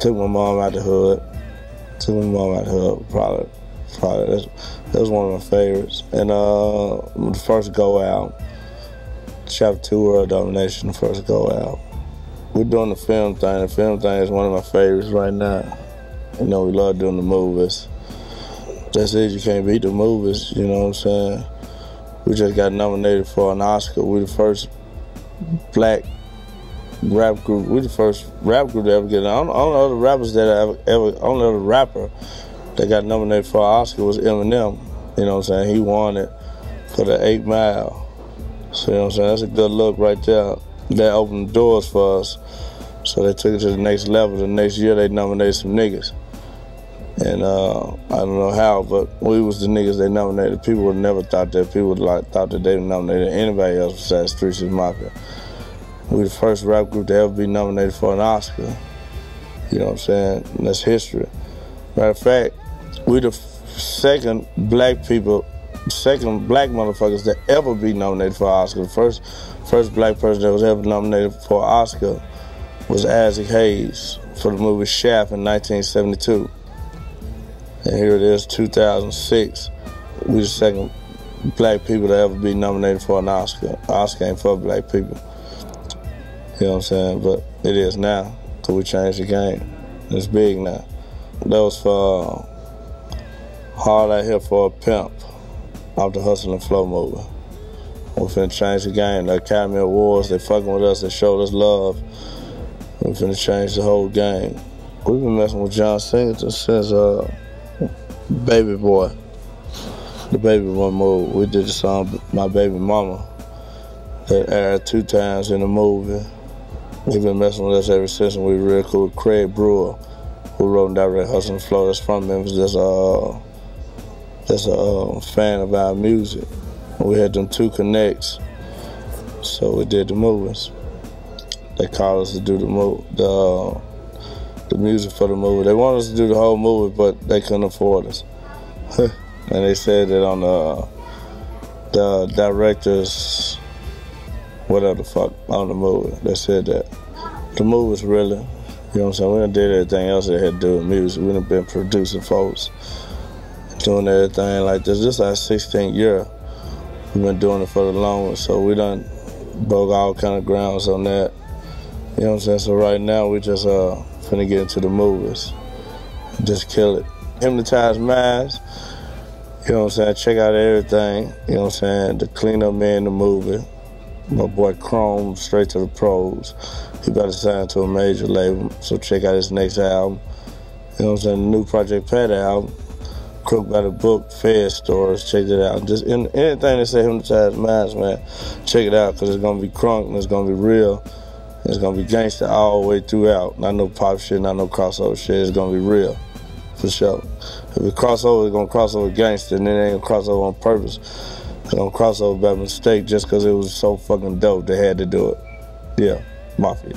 Took my mom out the hood. Took my mom out the hood. Probably, probably that's, that was one of my favorites. And uh, the first go out, chapter two world domination, the first go out. We're doing the film thing. The film thing is one of my favorites right now. You know, we love doing the movies. That's it. You can't beat the movies. You know what I'm saying? We just got nominated for an Oscar. We're the first black rap group. We're the first rap group to ever get. I don't, I don't know the rappers that ever, ever. I don't know the rapper that got nominated for an Oscar was Eminem. You know what I'm saying? He won it for the Eight Mile. So you know what I'm saying? That's a good look right there. That opened doors for us. So they took it to the next level. The next year they nominated some niggas. And uh, I don't know how, but we was the niggas they nominated. People would never thought that. People like thought that they nominated anybody else besides Six Mafia. We the first rap group to ever be nominated for an Oscar. You know what I'm saying? That's history. Matter of fact, we the second black people, second black motherfuckers that ever be nominated for an Oscar. The first, first black person that was ever nominated for an Oscar was Isaac Hayes for the movie Shaft in 1972. And here it is, 2006. We the second black people to ever be nominated for an Oscar. Oscar ain't for black people. You know what I'm saying? But it is now, because we changed the game. It's big now. That was for uh, Hard Out Here for a Pimp off the Hustle and Flow movie. We finna change the game. The Academy Awards, they fucking with us, they showed us love. We finna change the whole game. We've been messing with John Singleton since uh, Baby Boy. The Baby Boy movie. We did the song My Baby Mama that aired two times in the movie. We've been messing with us ever since, and we real cool. Craig Brewer, who wrote and directed Hustle and Flow, that's from Memphis. That's a, uh, that's a uh, fan of our music. We had them two connects, so we did the movies. They called us to do the movie, the, uh, the music for the movie. They wanted us to do the whole movie, but they couldn't afford us. and they said that on the the directors whatever the fuck on the movie. They said that. The movie's really, you know what I'm saying? We done did everything else that had to do with music. We done been producing folks, doing everything like this. This is our 16th year. We've been doing it for the longest, so we done broke all kind of grounds on that. You know what I'm saying? So right now we just uh finna get into the movies. Just kill it. Hypnotize Minds. You know what I'm saying? Check out everything. You know what I'm saying? The cleanup man, the movie my boy Chrome straight to the pros. He to sign to a major label, so check out his next album. You know what I'm saying? New Project Pat album. Crook by the Book, Fed Story, check it out. Just in, anything that say Hypnotize Minds, man, check it out because it's gonna be crunk and it's gonna be real. It's gonna be gangster all the way throughout. Not no pop shit, not no crossover shit. It's gonna be real, for sure. If it crossover, it's gonna cross over gangster, and then it ain't gonna cross over on purpose gonna cross over by mistake just because it was so fucking dope they had to do it. Yeah, Mafia.